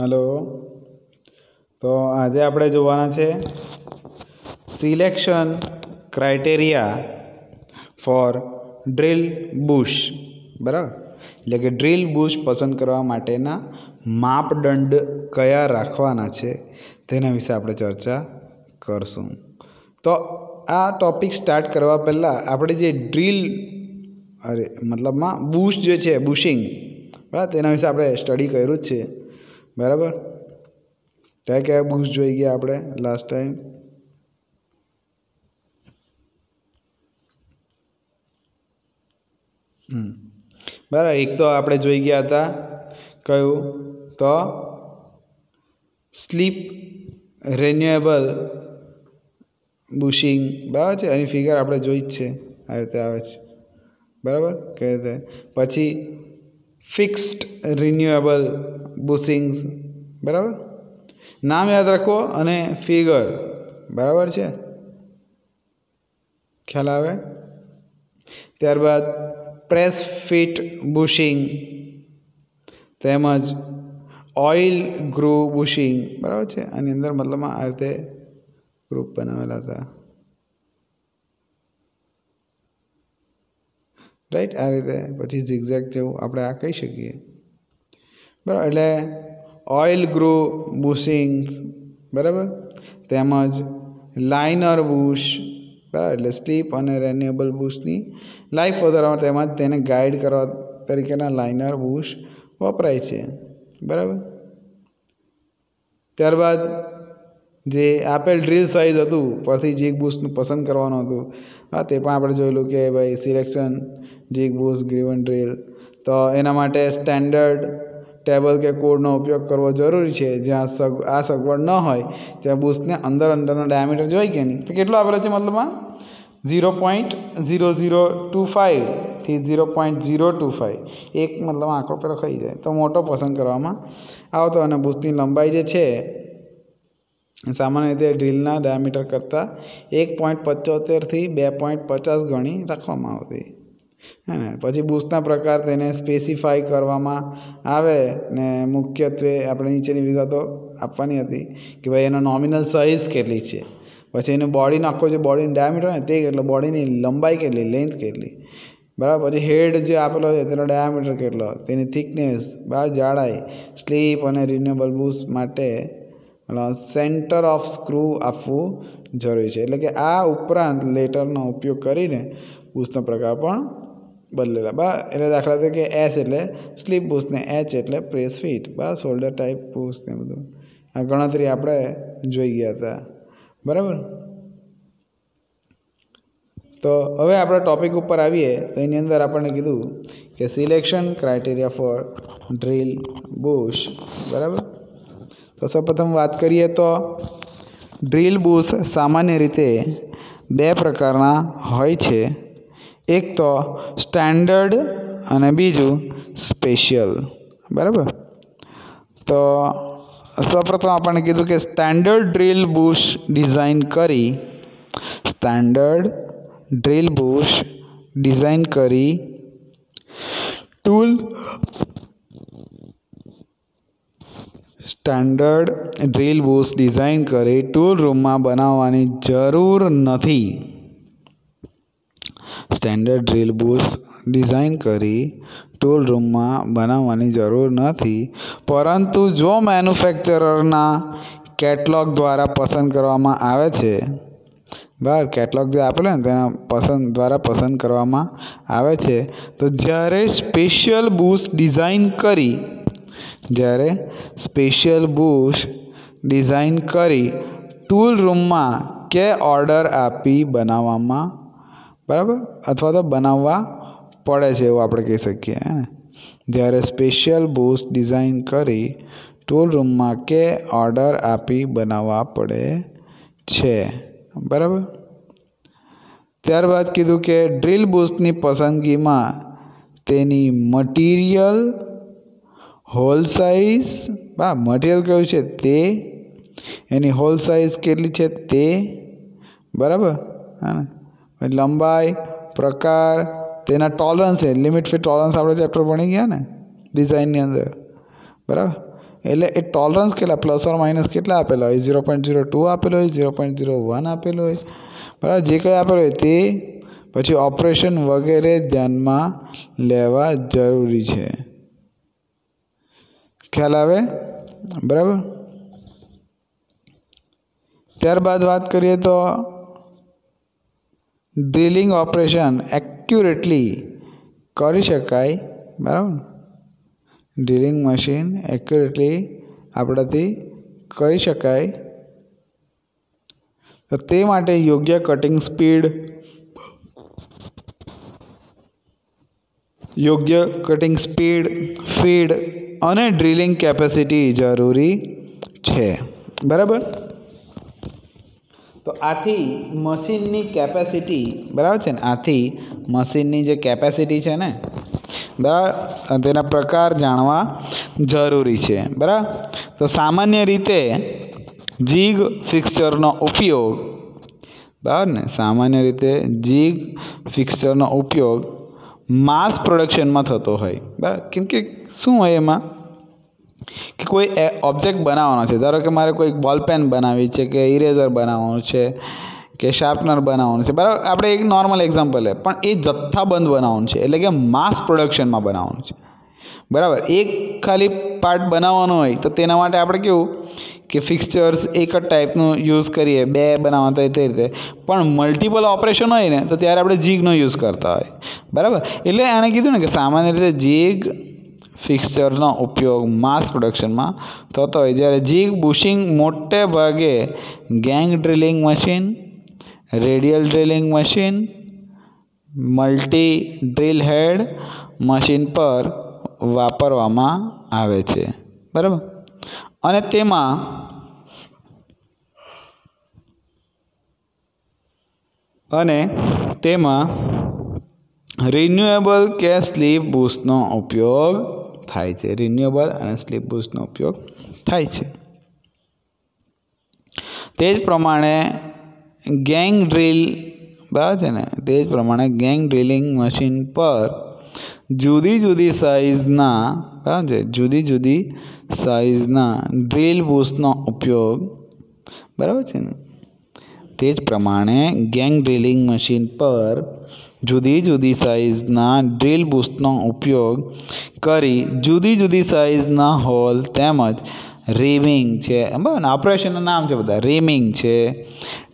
Hello. તો આજે આપણે જોવાના છે selection criteria for drill bush. બરાબર? એટલે કે ડ્રિલ બુશ પસંદ કરવા માટેના માપદંડ કયા રાખવાના છે તેના વિશે આપણે ચર્ચા કરશું. તો આ ટૉપિક સ્ટાર્ટ કરવા પહેલાં આપણે જે ડ્રિલ, અરે, મતલબમાં બુશ જે છે, બુશિંગ, બરાબર? તેના વિશે આપણે સ્ટડી કર્યું જ છે. બરાબર? કયા કયા બુક્સ જોઈ ગયા આપણે લાસ્ટ ટાઈમ બરાબર, એક તો આપણે જોઈ ગયા હતા. કયું? તો સ્લીપ રિન્યુએબલ બુશિંગ. બરાબર છે? એની ફિગર આપણે જોઈ જ છે. આ રીતે આવે છે. બરાબર? કઈ રીતે? પછી ફિક્સ્ડ રિન્યુએબલ બુશિંગ્સ બરાબર? નામ યાદ રાખો અને ફિગર બરાબર છે? ખ્યાલ આવે? ત્યારબાદ પ્રેસ ફિટ બુશિંગ તેમજ ઓઇલ ગ્રુ બુશિંગ બરાબર છે? આની અંદર મતલબમાં આ રીતે ગ્રુપ બનાવેલા હતા. રાઈટ આ રીતે પછી ઝિગઝેક જેવું આપણે આ કહી શકીએ. બરાબર? એટલે ઓઇલ ગ્રો બુશિંગ્સ બરાબર? તેમજ લાઇનર બુશ બરાબર? એટલે સ્ટીપ અને રેન્યુએબલ બુશની લાઈફ વધારવા તેમજ તેને ગાઈડ કરવા તરીકેના લાઇનર બુશ વપરાય છે. બરાબર? ત્યારબાદ જે આપેલ ડ્રીલ સાઇઝ હતું, પરથી જીગ બુશનું પસંદ કરવાનું હતું, હા, તે પણ આપણે જોયેલું કે ભાઈ selection jig bush given drill તો એના માટે સ્ટેન્ડર્ડ ટેબલ કે કોડનો ઉપયોગ કરવો જરૂરી છે. જ્યાં સગ, આ સગવડ ન હોય, ત્યાં બુશને અંદર અંદરનો ડાયામીટર જોઈ કે નહીં. તો કેટલો આપેલો છે મતલબમાં? Zero point zero zero two ફાઇવથી zero point zero two five એક મતલબ આંકડો પેલો ખાઈ જાય. તો મોટો પસંદ કરવામાં આવતો અને બુશની લંબાઈ જે છે, સામાન્ય રીતે ડ્રીલના ડાયામીટર કરતાં એક પોઈન્ટ પંચોતેરથી બે પોઈન્ટ પચાસ ગણી રાખવામાં આવતી. હે પછી બુશના પ્રકાર તેને સ્પેસિફાઈ કરવામાં આવે ને મુખ્યત્વે આપણે નીચેની વિગતો આપવાની હતી કે ભાઈ એનો નોમિનલ સાઇઝ કેટલી છે? પછી એનું બોડીનો આખો જે બોડીનો ડાયામીટર ને તે કેટલો? બોડીની લંબાઈ કેટલી? લેન્થ કેટલી? બરાબર? પછી હેડ જે આપેલો છે તેનો ડાયામીટર કેટલો? તેની થિકનેસ બરાબર જાડાઈ સ્લીપ અને રિન્યુએબલ બુશ માટે સેન્ટર ઓફ સ્ક્રૂ આપવું જરૂરી છે. એટલે કે આ ઉપરાંત લેટરનો ઉપયોગ કરીને બૂસ્ટનો પ્રકાર પણ બદલેલા. બરાબર એટલે દાખલા તરીકે એસ એટલે સ્લીપ બુશ ને એચ એટલે પ્રેસ ફિટ બરાબર શોલ્ડર ટાઈપ બુશ ને બધું. આ ગણતરી આપણે જોઈ ગયા હતા. બરાબર? તો હવે આપણે ટોપિક ઉપર આવીએ. તો એની અંદર આપણને કીધું કે selection criteria for drill bush બરાબર? તો સૌપ્રથમ વાત કરીએ તો ડ્રીલ બુશ સામાન્ય રીતે બે પ્રકારના હોય છે. એક તો સ્ટેન્ડર્ડ અને બીજું સ્પેશિયલ. બરાબર? તો સૌપ્રથમ આપણને કીધું કે સ્ટેન્ડર્ડ ડ્રીલ બુશ ડિઝાઇન કરી, સ્ટેન્ડર્ડ ડ્રીલ બુશ ડિઝાઇન કરી, tool standard drill bush design કરી, ટૂલ રૂમમાં બનાવવાની જરૂર નથી. સ્ટેન્ડર્ડ ડ્રીલ બુશ ડિઝાઇન કરી ટૂલ રૂમમાં બનાવવાની જરૂર નથી. પરંતુ જો મેન્યુફેક્ચરરના કેટલોગ દ્વારા પસંદ કરવામાં આવે છે બરાબર કેટલોગ જે આપેલો ને તેના પસંદ દ્વારા પસંદ કરવામાં આવે છે, તો જ્યારે સ્પેશિયલ બુશ ડિઝાઇન કરી, જ્યારે સ્પેશિયલ બુશ ડિઝાઇન કરી, ટૂલ રૂમમાં કે ઓર્ડર આપી બનાવવામાં બરાબર? અથવા તો બનાવવા પડે છે એવું આપણે કહી શકીએ, હે ને? જ્યારે સ્પેશિયલ બૂસ્ટ ડિઝાઇન કરી ટૂલ રૂમમાં કે ઓર્ડર આપી બનાવવા પડે છે. બરાબર? ત્યારબાદ કીધું કે ડ્રીલ બૂસ્ટની પસંદગીમાં તેની મટીરિયલ હોલ સાઇઝ હા મટીરિયલ કયું છે? તે. એની હોલ સાઇઝ કેટલી છે? તે. બરાબર? હા ને? લંબાઈ, પ્રકાર, તેના ટોલરન્સ છે લિમિટ ફિટ ટોલરન્સ આપણે ચેપ્ટર ભણી ગયા ને ડિઝાઇનની અંદર. બરાબર? એટલે એ ટોલરન્સ કેટલા? પ્લસ ઓર માઇનસ કેટલા આપેલા હોય? ઝીરો પોઈન્ટ ઝીરો ટુ આપેલો હોય ઝીરો પોઈન્ટ ઝીરો વન આપેલો હોય. બરાબર? જે કંઈ આપેલું હોય તે પછી ઓપરેશન વગેરે ધ્યાનમાં લેવા જરૂરી છે. ખ્યાલ આવે? બરાબર? ત્યારબાદ વાત કરીએ તો ડ્રિલિંગ ઓપરેશન એક્યુરેટલી કરી શકાય, બરાબર? ડ્રિલિંગ મશીન એક્યુરેટલી આપણાથી કરી શકાય. તો તે માટે યોગ્ય કટિંગ સ્પીડ, યોગ્ય કટિંગ સ્પીડ, ફીડ અને ડ્રિલિંગ કેપેસિટી જરૂરી છે. બરાબર? તો આથી મશીનની કેપેસિટી બરાબર છે ને? આથી મશીનની જે કેપેસિટી છે ને, બરાબર? તેના પ્રકાર જાણવા જરૂરી છે, બરાબર? તો સામાન્ય રીતે જીગ ફિક્સચરનો ઉપયોગ, બરાબર ને? સામાન્ય રીતે જીગ ફિક્સચરનો ઉપયોગ માસ પ્રોડક્શનમાં થતો હોય, બરાબર? કેમ કે શું હોય એમાં? કે કોઈ ઓબ્જેક્ટ બનાવવાનો છે. ધારો કે મારે કોઈ બોલ પેન બનાવવી છે કે ઇરેઝર બનાવવાનું છે કે શાર્પનર બનાવવાનું છે. બરાબર? આપણે એક નોર્મલ એક્ઝામ્પલ લે પણ એ જથ્થાબંધ બનાવવાનું છે. એટલે કે માસ પ્રોડક્શનમાં બનાવવાનું છે. બરાબર? એક ખાલી પાર્ટ બનાવવાનો હોય તો તેના માટે આપણે કેવું કે ફિક્સચર્સ એક જ ટાઈપનું યુઝ કરીએ. બે બનાવવા તો તે રીતે. પણ મલ્ટિપલ ઓપરેશન હોય ને તો ત્યારે આપણે જીગનો યુઝ કરતા હોય. બરાબર? એટલે એણે કીધું ને કે સામાન્ય રીતે જીગ ફિક્સચરનો ઉપયોગ માસ પ્રોડક્શનમાં થતો હોય. જ્યારે જીગ બુશિંગ મોટે ભાગે gang drilling machine radial drilling machine multi drill head machine પર વાપરવામાં આવે છે. બરાબર? અને તેમાં અને તેમાં રિન્યુએબલ કે સ્લીપ બૂસ્ટનો ઉપયોગ થાય છે. રિન્યુએબલ અને સ્લીપ બુસ્ટનો ઉપયોગ થાય છે. તે જ પ્રમાણે ગેંગ ડ્રીલ બરાબર છે ને? તે જ પ્રમાણે ગેંગ ડ્રિલિંગ મશીન પર જુદી જુદી સાઇઝના બરાબર છે? જુદી જુદી સાઇઝના ડ્રીલ બુસ્ટનો ઉપયોગ, બરાબર છે ને? તે જ પ્રમાણે ગેંગ ડ્રિલિંગ મશીન પર જુદી જુદી સાઇઝના ડ્રીલ બુસ્ટનો ઉપયોગ કરી જુદી જુદી સાઇઝના હોલ તેમજ રીમિંગ છે. બરાબર ઓપરેશનના નામ છે બધા. રીમિંગ છે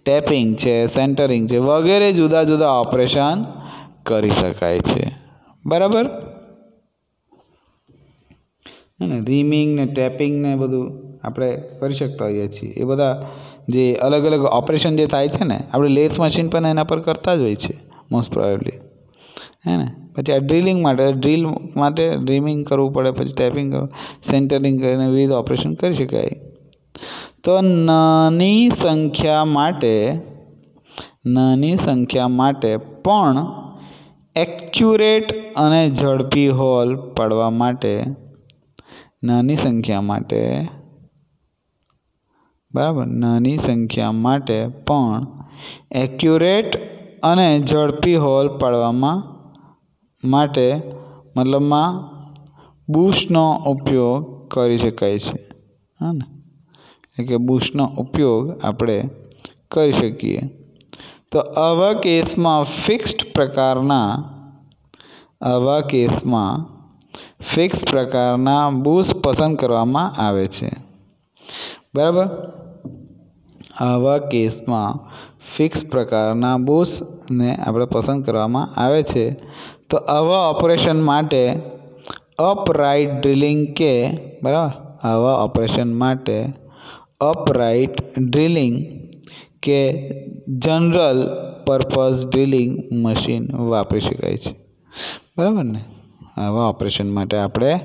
ટેપિંગ છે સેન્ટરિંગ છે, વગેરે જુદા જુદા ઓપરેશન કરી શકાય છે. બરાબર? ને? રીમિંગ ને ટેપિંગ ને બધું આપણે કરી શકતા હોઈએ છીએ. એ બધા જે અલગ અલગ ઓપરેશન જે થાય છે ને, આપણે લેસ મશીન પણ એના પર કરતા જ હોય છે. મોસ્ટ પ્રોબેબલી હે ને? પછી આ ડ્રિલિંગ માટે ડ્રિલ માટે ડ્રીમિંગ કરવું પડે, પછી ટેપિંગ સેન્ટરિંગ કરીને વિવિધ ઓપરેશન કરી શકાય. તો નાની સંખ્યા માટે, નાની સંખ્યા માટે પણ એક્યુરેટ અને ઝડપી હોલ પાડવા માટે, નાની સંખ્યા માટે, બરાબર? નાની સંખ્યા માટે પણ એક્યુરેટ અને ઝડપી હોલ પાડવામાં માટે મતલબમાં બુશનો ઉપયોગ કરી શકાય છે. હા ને? એટલે કે બુશનો ઉપયોગ આપણે કરી શકીએ. તો આવા કેસમાં ફિક્સ્ડ પ્રકારના, આવા કેસમાં ફિક્સ પ્રકારના બુશ પસંદ કરવામાં આવે છે. બરાબર? આવા કેસમાં ફિક્સ પ્રકારના બુશને આપણે પસંદ કરવામાં આવે છે. તો આવા ઓપરેશન માટે અપરાઇટ ડ્રિલિંગ કે, બરાબર? આવા ઓપરેશન માટે અપરાઇટ ડ્રિલિંગ કે જનરલ પર્પઝ ડ્રિલિંગ મશીન વાપરી શકાય છે. બરાબર ને? આવા ઓપરેશન માટે આપણે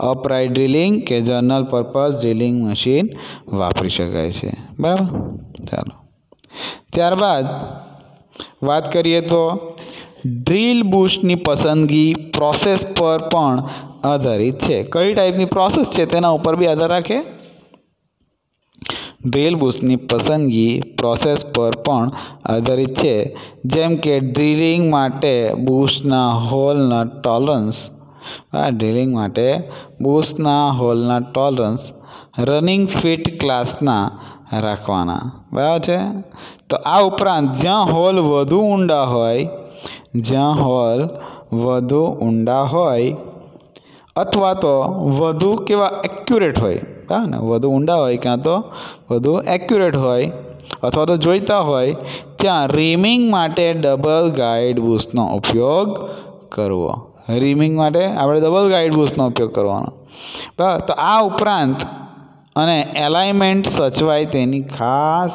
અપરાઇટ ડ્રિલિંગ કે જનરલ પર્પઝ ડ્રિલિંગ મશીન વાપરી શકાય છે. બરાબર? ચાલો. ત્યારબાદ વાત કરીએ તો ડ્રીલ બુશની પસંદગી પ્રોસેસ પર પણ આધારિત છે. કઈ ટાઈપની પ્રોસેસ છે? તેના ઉપર બી આધાર રાખે. ડ્રીલ બુશની પસંદગી પ્રોસેસ પર પણ આધારિત છે. જેમ કે ડ્રિલિંગ માટે બુશના હોલના ટોલરન્સ આ ડ્રિલિંગ માટે બુશના હોલના ટોલરન્સ રનિંગ ફિટ ક્લાસના રાખવાના. બરાબર છે? તો આ ઉપરાંત જ્યાં હોલ વધુ ઊંડા હોય, જ્યાં હોલ વધુ ઊંડા હોય, અથવા તો વધુ કેવા એક્યુરેટ હોય, બરાબર ને? વધુ ઊંડા હોય ક્યાં તો વધુ એક્યુરેટ હોય, અથવા તો જોઈતા હોય, ત્યાં રીમિંગ માટે ડબલ ગાઈડ બુશનો ઉપયોગ કરવો. રીમિંગ માટે આપણે ડબલ ગાઈડ બુશનો ઉપયોગ કરવાનો. બરાબર? તો આ ઉપરાંત અને એલાઇમેન્ટ સચવાય તેની ખાસ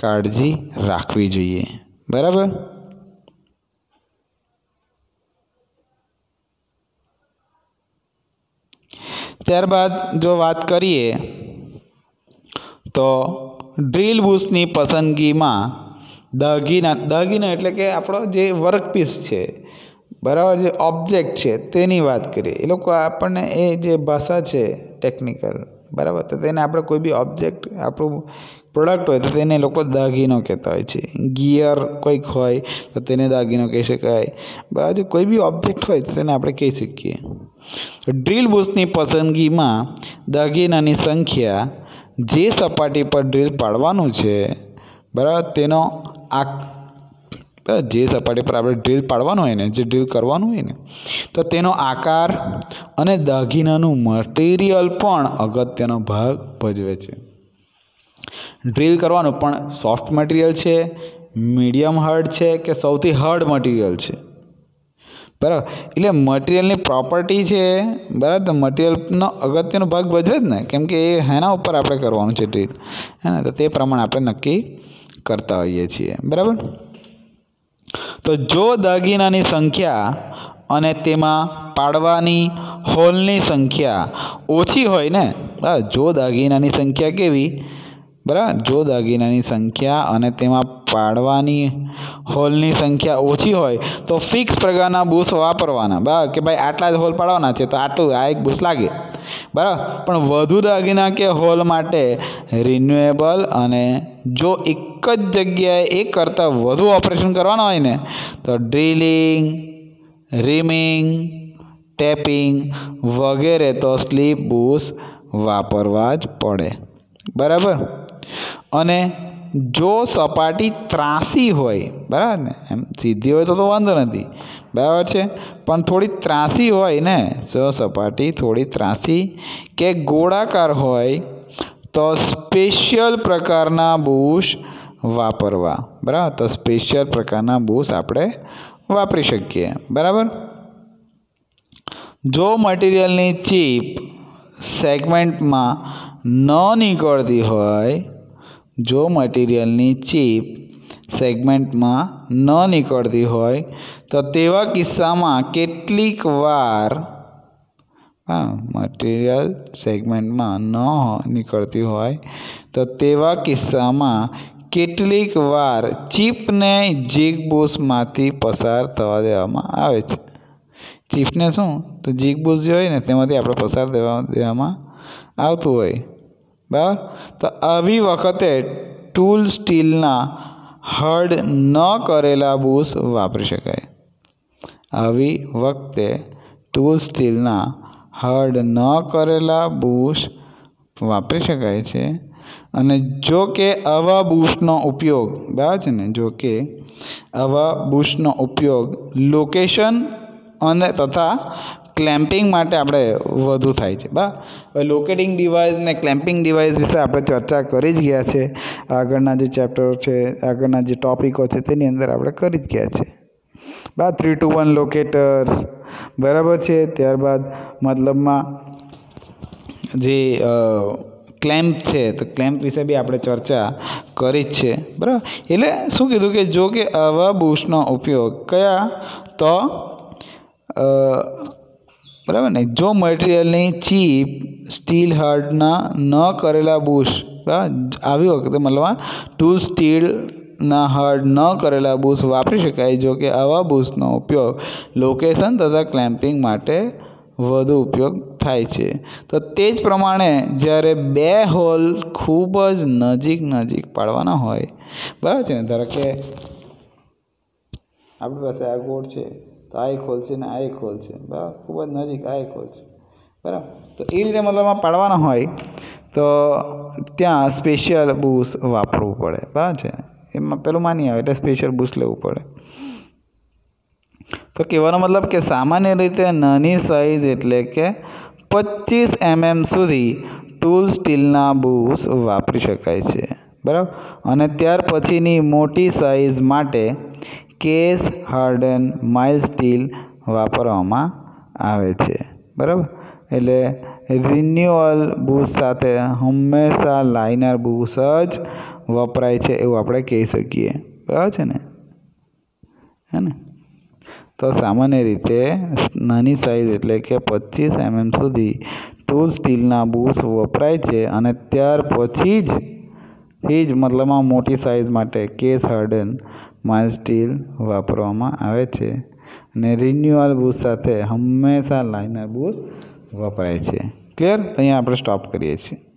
કાળજી રાખવી જોઈએ. બરાબર? ત્યારબાદ જો વાત કરીએ, તો ડ્રીલ બુશની પસંદગીમાં દાગીના દાગીના એટલે કે આપણો જે વર્કપીસ છે, બરાબર, જે ઓબ્જેક્ટ છે, તેની વાત કરીએ. એ લોકો આપણને એ જે ભાષા છે, ટેકનિકલ બરાબર. તો તેને આપણે કોઈ બી ઓબ્જેક્ટ આપણું પ્રોડક્ટ હોય તો તેને લોકો દાગીનો કહેતા હોય છે. ગિયર કોઈક હોય તો તેને દાગીનો કહી શકાય. બરાબર. કોઈ બી ઓબ્જેક્ટ હોય તો તેને આપણે કહી શકીએ. ડ્રીલ બુશની પસંદગીમાં દાગીનાની સંખ્યા જે સપાટી પર ડ્રીલ પાડવાનું છે, બરાબર, તેનો આ જે સપાટી પર આપણે ડ્રીલ પાડવાનું હોય ને, જે ડ્રીલ કરવાનું હોય ને, તો તેનો આકાર અને દાગીનાનું મટીરિયલ પણ અગત્યનો ભાગ ભજવે છે. ડ્રીલ કરવાનું પણ સોફ્ટ મટીરિયલ છે મીડિયમ હાર્ડ છે કે સૌથી હાર્ડ મટીરિયલ છે. બરાબર? એટલે મટીરિયલની પ્રોપર્ટી છે, બરાબર? તો મટીરિયલનો અગત્યનો ભાગ ભજવે જ ને, કેમ કે એ એના ઉપર આપણે કરવાનું છે ડ્રીલ હે ને તો તે પ્રમાણે આપણે નક્કી કરતા હોઈએ છીએ. બરાબર? તો જો દાગીનાની સંખ્યા અને તેમાં પાડવાની હોલની સંખ્યા ઓછી હોય ને જો દાગીનાની સંખ્યા કેવી? બરાબર? જો દાગીનાની સંખ્યા અને તેમાં પાડવાની હોલની સંખ્યા ઓછી હોય, તો ફિક્સ પ્રકારના બૂસ વાપરવાના. બરાબર? કે ભાઈ આટલા જ હોલ પાડવાના છે, તો આટલું, આ એક બૂસ લાગે. બરાબર? પણ વધુ દાગીના કે હોલ માટે રિન્યુએબલ અને જો એક જ જગ્યાએ એક કરતાં વધુ ઓપરેશન કરવાના હોય ને, તો ડ્રિલિંગ રીમિંગ ટેપિંગ વગેરે તો સ્લીપ બૂસ વાપરવા જ પડે. બરાબર? અને જો સપાટી ત્રાસી હોય, બરાબર ને? એમ સીધી હોય તો તો વાંધો નથી, બરાબર છે? પણ થોડી ત્રાસી હોય ને, જો સપાટી થોડી ત્રાસી કે ગોળાકાર હોય, તો સ્પેશિયલ પ્રકારના બુશ વાપરવા, બરાબર? તો સ્પેશિયલ પ્રકારના બુશ આપણે વાપરી શકીએ, બરાબર? જો મટીરિયલની ચીપ સેગમેન્ટમાં ન નીકળતી હોય, જો મટીરિયલની ચીપ સેગમેન્ટમાં ન નીકળતી હોય, તો તેવા કિસ્સામાં કેટલીક વાર, હા મટીરિયલ સેગમેન્ટમાં ન નીકળતી હોય, તો તેવા કિસ્સામાં કેટલીક વાર ચીપને જીગ બુશમાંથી પસાર થવા દેવામાં આવે છે. ચીપને શું? તો જીગ બુશ જે હોય ને, તેમાંથી આપણે પસાર દેવા દેવામાં આવતું હોય. બરાબર? તો આવી વખતે ટૂલ સ્ટીલના હર્ડ ન કરેલા બુશ વાપરી શકાય. આવી વખતે ટૂલ સ્ટીલના હર્ડ ન કરેલા બુશ વાપરી શકાય છે. અને જો કે આવા બુશનો ઉપયોગ, બરાબર છે ને? જો કે આવા બુશનો ઉપયોગ લોકેશન અને તથા ક્લેમ્પિંગ માટે આપણે વધુ થાય છે. બરાબર લોકેટિંગ ડિવાઇસ ને ક્લેમ્પિંગ ડિવાઇસ વિશે આપણે ચર્ચા કરી જ ગયા છે. આગળના જે ચેપ્ટરો છે, આગળના જે ટોપિકો છે, તેની અંદર આપણે કરી જ ગયા છે. બરાબર થ્રી ટુ વન લોકેટર્સ બરાબર છે? ત્યારબાદ મતલબમાં જે ક્લેમ્પ છે, તો ક્લેમ્પ વિશે બી આપણે ચર્ચા કરી જ છે. બરાબર? એટલે શું કીધું કે જો કે આવા બુશનો ઉપયોગ કયા? તો બરાબર ને? જો મટીરિયલની ચીપ સ્ટીલ હાર્ડના ન કરેલા બુશ આવી વખતે મતલબમાં ટૂલ સ્ટીલના હાર્ડ ન કરેલા બુશ વાપરી શકાય, જો કે આવા બુશનો ઉપયોગ લોકેશન તથા ક્લેમ્પિંગ માટે વધુ ઉપયોગ થાય છે. તો તે જ પ્રમાણે જ્યારે બે હોલ ખૂબ જ નજીક નજીક પાડવાના હોય, બરાબર છે ને? ધારો કે આપણી પાસે આ ગોળ છે. તો આ હોલ છે ને આ એક હોલ છે. બરાબર? ખૂબ જ નજીક આ હોલ છે. બરાબર? તો એ રીતે મતલબમાં પાડવાના હોય તો ત્યાં સ્પેશિયલ બૂસ વાપરવું પડે. બરાબર છે? એમાં પેલું માની આવે એટલે સ્પેશિયલ બૂસ લેવું પડે. તો કહેવાનો મતલબ કે સામાન્ય રીતે નાની સાઇઝ એટલે કે પચીસ એમએમ સુધી ટૂલ સ્ટીલના બૂસ વાપરી શકાય છે. બરાબર? અને ત્યાર પછીની મોટી સાઇઝ માટે કેસ હાર્ડન માઇલ સ્ટીલ વાપરવામાં આવે છે. બરાબર? એટલે રિન્યુઅલ બુશ સાથે હંમેશા લાઇનર બુશ જ વપરાય છે એવું આપણે કહી શકીએ. બરાબર છે ને? હે ને? તો સામાન્ય રીતે નાની સાઇઝ એટલે કે પચીસ એમએમ સુધી ટૂલ સ્ટીલના બુશ વપરાય છે અને ત્યાર પછી જ એ જ મતલબમાં મોટી સાઇઝ માટે કેસ હાર્ડન માઇલ સ્ટીલ વાપરવામાં આવે છે અને રિન્યુઅલ બુશ સાથે હંમેશા લાઇનર બુશ વપરાય છે. ક્લિયર? અહીંયા આપણે સ્ટોપ કરીએ છીએ.